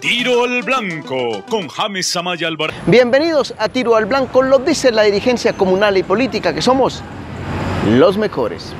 Tiro al Blanco con James Amaya Alvarado. Bienvenidos a Tiro al Blanco, lo dice la dirigencia comunal y política que somos los mejores.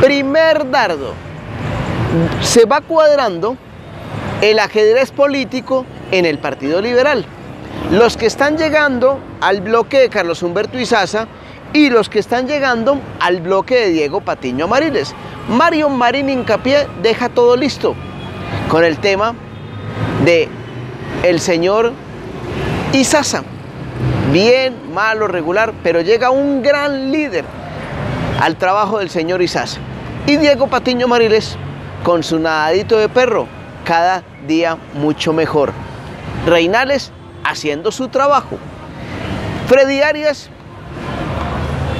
Primer dardo. Se va cuadrando el ajedrez político en el Partido Liberal. Los que están llegando al bloque de Carlos Humberto Izaza y los que están llegando al bloque de Diego Patiño Amariles. Mario Marín Incapié deja todo listo con el tema de el señor Izaza. Bien, malo, regular, pero llega un gran líder al trabajo del señor Izaza. Y Diego Patiño Mariles con su nadadito de perro, cada día mucho mejor. Reinales haciendo su trabajo. Freddy Arias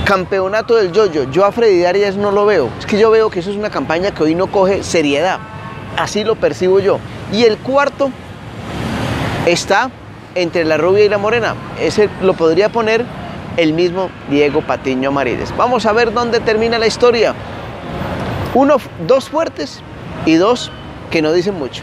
campeonato del yoyo. Yo a Freddy Arias no lo veo. Es que yo veo que eso es una campaña que hoy no coge seriedad. Así lo percibo yo. Y el cuarto está entre la rubia y la morena. Ese lo podría poner el mismo Diego Patiño Amariles. Vamos a ver dónde termina la historia. Uno, dos fuertes y dos que no dicen mucho.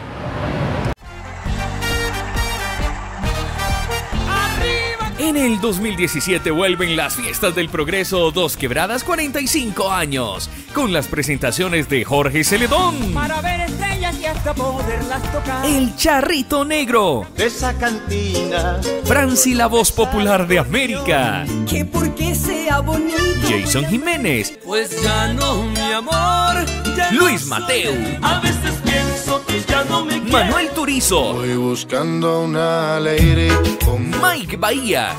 En el 2017 vuelven las fiestas del progreso Dos Quebradas 45 años, con las presentaciones de Jorge Celedón. Para ver estrellas y hasta poderlas tocar. El Charrito Negro. De esa cantina. Franci, la voz popular de América. Que porque sea bonito. Jason Jiménez. Pues ya no, mi amor. Ya Luis no Mateo. A veces pienso que ya no me. Manuel Turizo. Voy buscando una lady con Mike Bahía.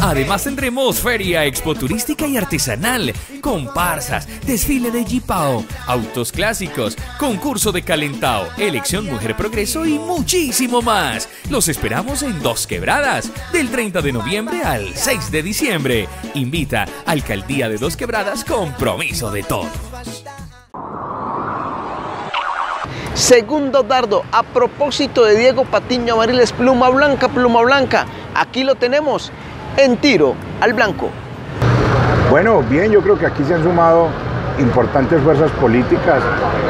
Además tendremos feria expo turística y artesanal, comparsas, desfile de Jipao, autos clásicos, concurso de calentao, elección Mujer Progreso y muchísimo más. Los esperamos en Dos Quebradas, del 30 de noviembre al 6 de diciembre. Invita Alcaldía de Dos Quebradas, compromiso de todos. Segundo dardo, a propósito de Diego Patiño Amariles, pluma blanca, pluma blanca. Aquí lo tenemos en tiro al blanco. Bueno, bien, yo creo que aquí se han sumado importantes fuerzas políticas,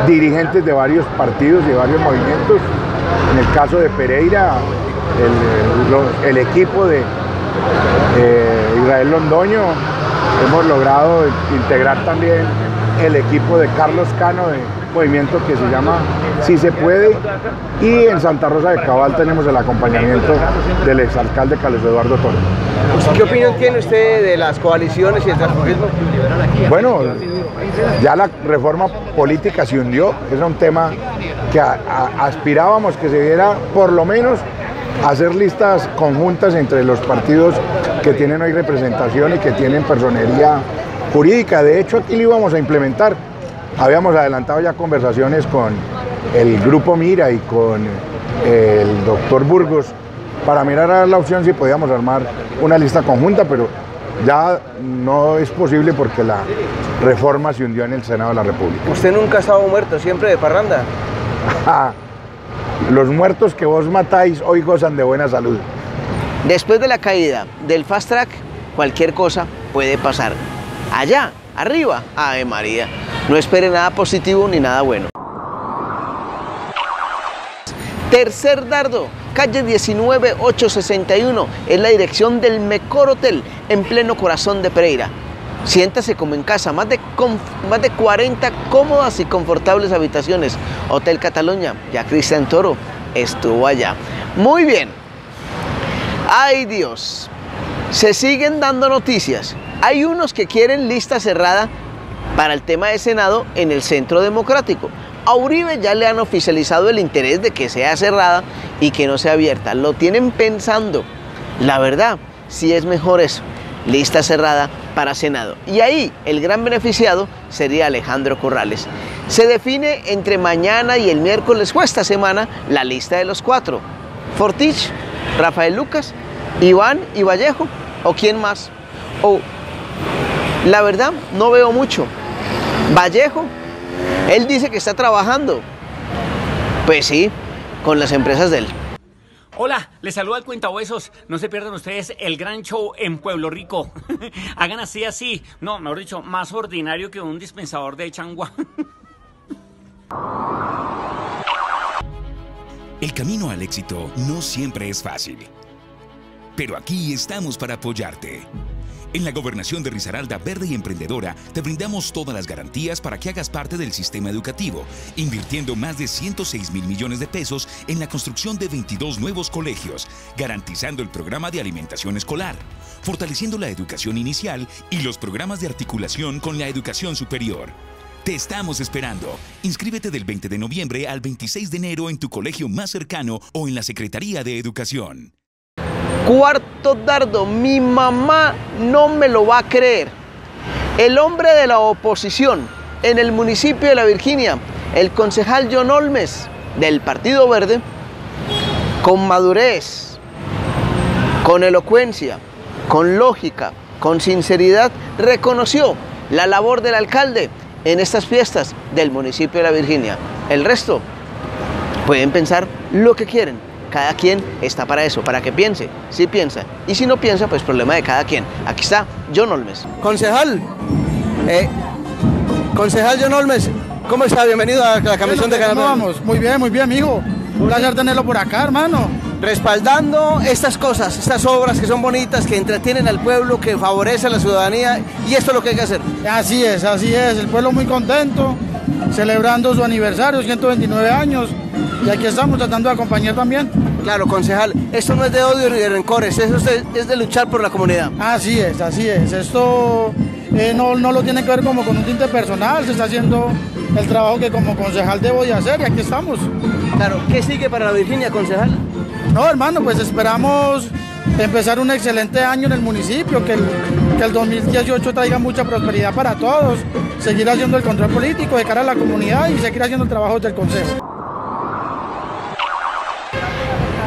dirigentes de varios partidos y varios movimientos. En el caso de Pereira, el equipo de eh, Israel Londoño, hemos logrado integrar también el equipo de Carlos Cano de movimiento que se llama Si se puede y en Santa Rosa de Cabal tenemos el acompañamiento del exalcalde Carlos Eduardo Torres. ¿Qué opinión tiene usted de las coaliciones y el transfugismo? Bueno, ya la reforma política se hundió, era un tema que a- a- aspirábamos que se diera por lo menos hacer listas conjuntas entre los partidos que tienen hoy representación y que tienen personería jurídica. De hecho, aquí lo íbamos a implementar. Habíamos adelantado ya conversaciones con el grupo Mira y con el doctor Burgos para mirar a la opción si podíamos armar una lista conjunta, pero ya no es posible porque la reforma se hundió en el Senado de la República. Usted nunca ha estado muerto, siempre de parranda. Los muertos que vos matáis hoy gozan de buena salud. Después de la caída del fast track, cualquier cosa puede pasar. Allá, arriba, Ave María. No espere nada positivo ni nada bueno. Tercer dardo, calle 19861, es la dirección del Mecor Hotel, en pleno corazón de Pereira. Siéntase como en casa, más de, más de 40 cómodas y confortables habitaciones. Hotel Cataluña, ya Cristian Toro estuvo allá. Muy bien. Ay Dios, se siguen dando noticias. Hay unos que quieren lista cerrada para el tema de Senado en el Centro Democrático. A Uribe ya le han oficializado el interés de que sea cerrada y que no sea abierta. Lo tienen pensando. La verdad, sí es mejor eso. Lista cerrada para Senado. Y ahí el gran beneficiado sería Alejandro Corrales. Se define entre mañana y el miércoles o esta semana la lista de los cuatro. Fortich, Rafael Lucas, Iván y Vallejo. ¿O quién más? O la verdad, no veo mucho. Vallejo, él dice que está trabajando. Pues sí, con las empresas de él. Hola, les saluda el Cuentahuesos. No se pierdan ustedes el gran show en Pueblo Rico. Hagan así, así. No, mejor dicho, más ordinario que un dispensador de changua. el camino al éxito no siempre es fácil. Pero aquí estamos para apoyarte en la Gobernación de Risaralda Verde y Emprendedora te brindamos todas las garantías para que hagas parte del sistema educativo, invirtiendo más de 106 mil millones de pesos en la construcción de 22 nuevos colegios, garantizando el programa de alimentación escolar, fortaleciendo la educación inicial y los programas de articulación con la educación superior. Te estamos esperando. Inscríbete del 20 de noviembre al 26 de enero en tu colegio más cercano o en la Secretaría de Educación. Cuarto dardo, mi mamá no me lo va a creer. El hombre de la oposición en el municipio de La Virginia, el concejal John Olmes del Partido Verde, con madurez, con elocuencia, con lógica, con sinceridad, reconoció la labor del alcalde en estas fiestas del municipio de La Virginia. El resto pueden pensar lo que quieren, cada quien está para eso, para que piense. Si piensa. Y si no piensa, pues problema de cada quien. Aquí está John Olmes. Concejal. Eh, concejal John Olmes. ¿Cómo está? Bienvenido a la Comisión de Canadá. vamos? Muy bien, muy bien, amigo. Un placer tenerlo por acá, hermano. Respaldando estas cosas, estas obras que son bonitas, que entretienen al pueblo, que favorecen a la ciudadanía, y esto es lo que hay que hacer. Así es, así es. El pueblo muy contento, celebrando su aniversario, 129 años y aquí estamos tratando de acompañar también. Claro, concejal, esto no es de odio ni de rencores, eso es de, luchar por la comunidad. Así es, así es. Esto eh, no, no lo tiene que ver como con un tinte personal, se está haciendo el trabajo que como concejal debo de hacer y aquí estamos. Claro, ¿qué sigue para la Virginia, concejal? No, hermano, pues esperamos empezar un excelente año en el municipio, que el, que el 2018 traiga mucha prosperidad para todos, seguir haciendo el control político de cara a la comunidad y seguir haciendo el trabajo del consejo.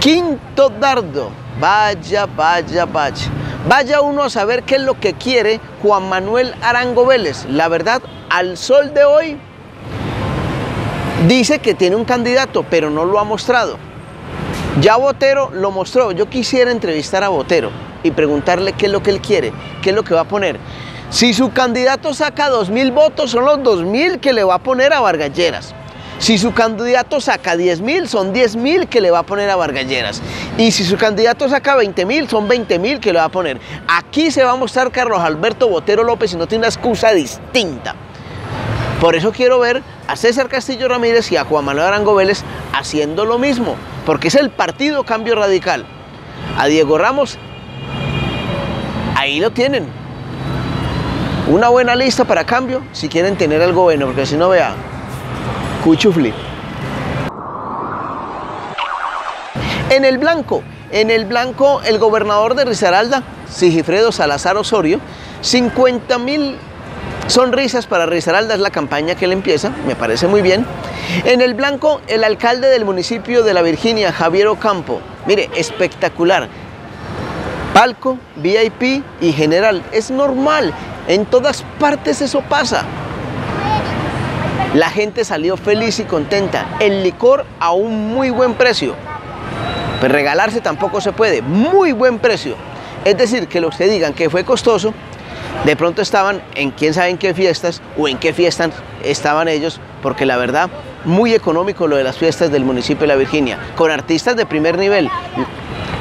Quinto dardo. Vaya, vaya, vaya. Vaya uno a saber qué es lo que quiere Juan Manuel Arango Vélez. La verdad, al sol de hoy, dice que tiene un candidato, pero no lo ha mostrado. Ya Botero lo mostró. Yo quisiera entrevistar a Botero y preguntarle qué es lo que él quiere, qué es lo que va a poner. Si su candidato saca dos mil votos, son los dos mil que le va a poner a Vargalleras. Si su candidato saca 10 mil, son 10 mil que le va a poner a Vargalleras. Y si su candidato saca 20 mil, son 20 mil que le va a poner. Aquí se va a mostrar Carlos Alberto Botero López y no tiene una excusa distinta. Por eso quiero ver a César Castillo Ramírez y a Juan Manuel Arango Vélez haciendo lo mismo, porque es el partido Cambio Radical. A Diego Ramos, ahí lo tienen. Una buena lista para cambio si quieren tener algo bueno, porque si no, vea, Cuchufli. En el blanco, en el blanco, el gobernador de Risaralda, Sigifredo Salazar Osorio, 50 mil sonrisas para Risaralda es la campaña que él empieza, me parece muy bien. En el blanco, el alcalde del municipio de La Virginia, Javier Ocampo, mire, espectacular. Palco, VIP y general, es normal, en todas partes eso pasa. La gente salió feliz y contenta. El licor a un muy buen precio. Pues regalarse tampoco se puede. Muy buen precio. Es decir, que los que digan que fue costoso, de pronto estaban en quién sabe en qué fiestas o en qué fiestas estaban ellos, porque la verdad, muy económico lo de las fiestas del municipio de La Virginia, con artistas de primer nivel.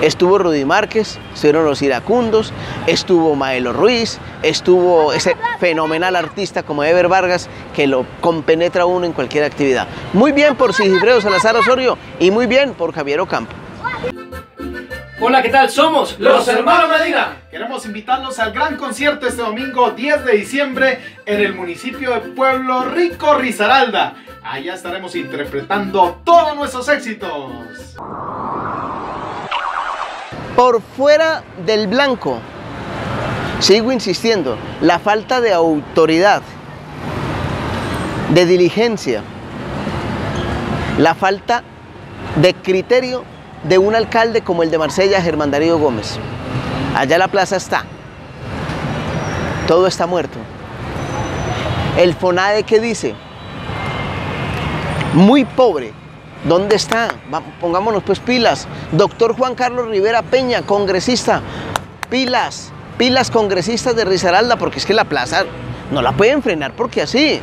Estuvo Rudy Márquez, estuvieron los iracundos, estuvo Maelo Ruiz, estuvo ese fenomenal artista como Ever Vargas que lo compenetra uno en cualquier actividad. Muy bien por Sigifredo Salazar Osorio y muy bien por Javier Ocampo. Hola, ¿qué tal? Somos los hermanos Medina. Queremos invitarlos al gran concierto este domingo 10 de diciembre en el municipio de Pueblo Rico, Risaralda. Allá estaremos interpretando todos nuestros éxitos por fuera del blanco. Sigo insistiendo, la falta de autoridad, de diligencia, la falta de criterio de un alcalde como el de Marsella, Germán Darío Gómez. Allá la plaza está. Todo está muerto. El FONADE que dice, muy pobre, ¿Dónde está? pongámonos pues pilas. Doctor Juan Carlos Rivera Peña, congresista. Pilas, pilas congresistas de Risaralda, porque es que la plaza no la pueden frenar porque así.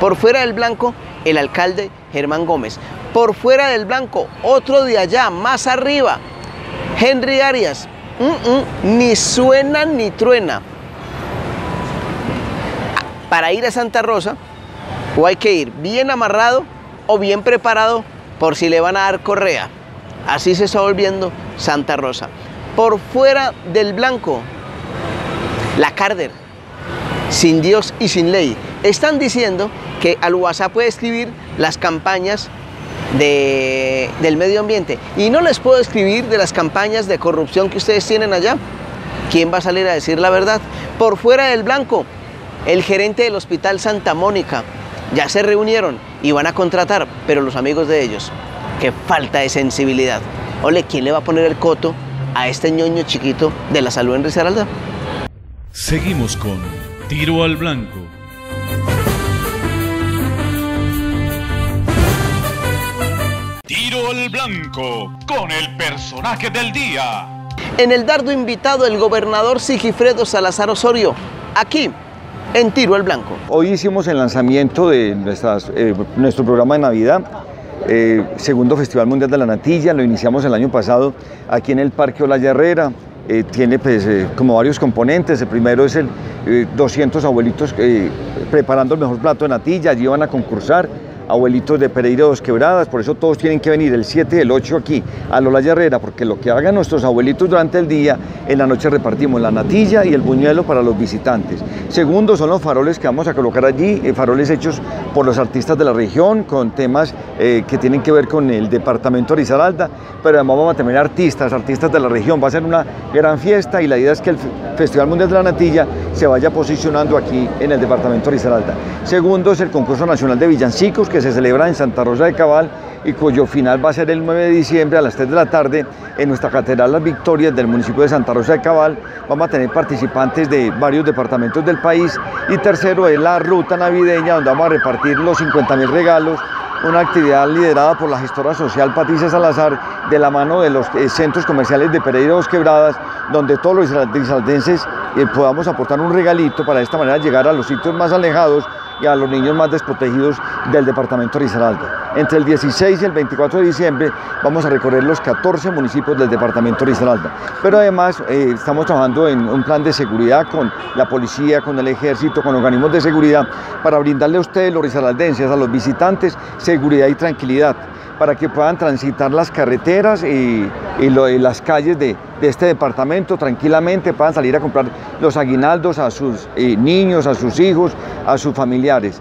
Por fuera del blanco, el alcalde Germán Gómez. Por fuera del blanco, otro de allá, más arriba. Henry Arias, mm, mm, ni suena ni truena. Para ir a Santa Rosa, o hay que ir bien amarrado o bien preparado por si le van a dar correa. Así se está volviendo Santa Rosa. Por fuera del blanco, la Carder, sin Dios y sin ley. Están diciendo que al WhatsApp puede escribir las campañas de, del medio ambiente. Y no les puedo escribir de las campañas de corrupción que ustedes tienen allá. ¿Quién va a salir a decir la verdad? Por fuera del blanco, el gerente del Hospital Santa Mónica. Ya se reunieron y van a contratar, pero los amigos de ellos. Qué falta de sensibilidad. Ole, ¿quién le va a poner el coto a este ñoño chiquito de la salud en Risaralda? Seguimos con Tiro al Blanco. Tiro al Blanco con el personaje del día. En el dardo invitado el gobernador Sigifredo Salazar Osorio, aquí en Tiro al Blanco. Hoy hicimos el lanzamiento de eh, nuestro programa de Navidad, eh, segundo Festival Mundial de la Natilla, lo iniciamos el año pasado aquí en el Parque Olaya Herrera, eh, tiene pues, como varios componentes. El primero es el 200 abuelitos preparando el mejor plato de natilla, allí van a concursar abuelitos de Pereira Dos Quebradas, por eso todos tienen que venir el 7 y el 8 aquí a Lola Herrera, porque lo que hagan nuestros abuelitos durante el día, en la noche repartimos la natilla y el buñuelo para los visitantes. Segundo son los faroles que vamos a colocar allí, eh, faroles hechos por los artistas de la región, con temas eh, que tienen que ver con el departamento de pero además vamos a tener artistas, artistas de la región, va a ser una gran fiesta y la idea es que el Festival Mundial de la Natilla se vaya posicionando aquí en el departamento de Risaralda. Segundo es el concurso nacional de villancicos, que se celebra en Santa Rosa de Cabal y cuyo final va a ser el 9 de diciembre a las 3 de la tarde en nuestra Catedral Las Victorias del municipio de Santa Rosa de Cabal. Vamos a tener participantes de varios departamentos del país. Y tercero es la ruta navideña donde vamos a repartir los 50 mil regalos una actividad liderada por la gestora social Patricia Salazar de la mano de los eh, centros comerciales de Pereira Dos Quebradas, donde todos los risaraldenses eh, podamos aportar un regalito para de esta manera llegar a los sitios más alejados y a los niños más desprotegidos del departamento de. Entre el 16 y el 24 de diciembre vamos a recorrer los 14 municipios del departamento de. Pero además eh, estamos trabajando en un plan de seguridad con la policía, con el ejército, con organismos de seguridad para brindarle a ustedes, los risaraldenses, a los visitantes, seguridad y tranquilidad para que puedan transitar las carreteras y, las calles de, este departamento tranquilamente, puedan salir a comprar los aguinaldos a sus eh, niños, a sus hijos, a sus familiares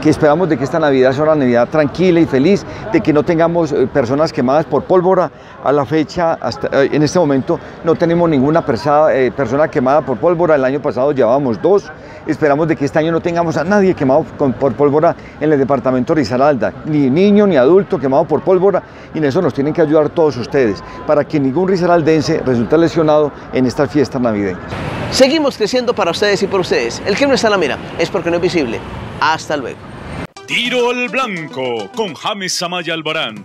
que esperamos de que esta Navidad sea una Navidad tranquila y feliz, de que no tengamos eh, personas quemadas por pólvora. A la fecha, eh, en este momento, no tenemos ninguna persona quemada por pólvora. El año pasado llevábamos dos. Esperamos de que este año no tengamos a nadie quemado por pólvora en el departamento de Risaralda, ni niño ni adulto quemado por pólvora. Y en eso nos tienen que ayudar todos ustedes, para que ningún risaraldense resulte lesionado en estas fiestas navideñas. Seguimos creciendo para ustedes y por ustedes. El que no está en la mira es porque no es visible. Hasta luego. Tiro al blanco con James Samaya Albarán